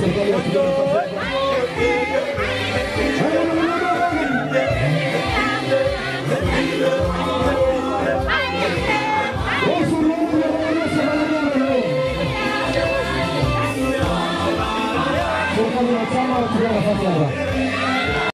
Serikali wakija nafasi yako. このチャださい。